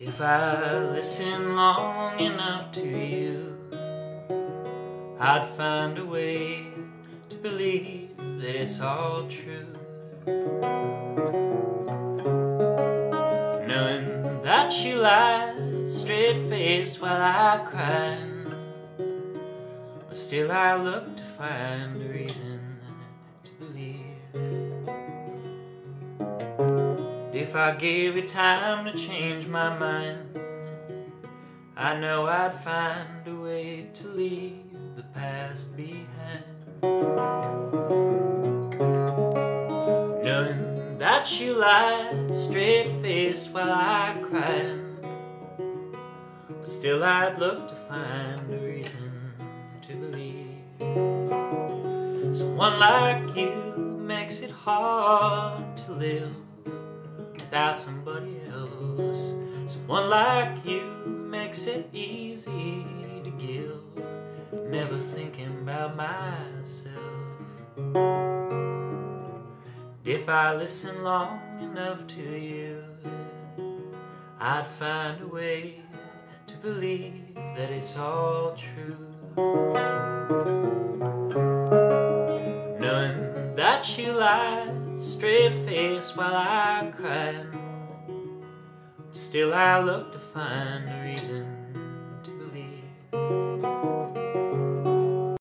If I listen long enough to you, I'd find a way to believe that it's all true. Knowing that you lied straight faced while I cried, but still I look to find a reason to believe. If I gave you time to change my mind, I know I'd find a way to leave the past behind. Knowing that you lied straight faced while I cried, but still I'd look to find a reason to believe. Someone like you makes it hard to live without somebody else. Someone like you makes it easy to give, never thinking about myself. If I listen long enough to you, I'd find a way to believe that it's all true. That you lied straight faced while I cried, still I look to find a reason.